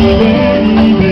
baby.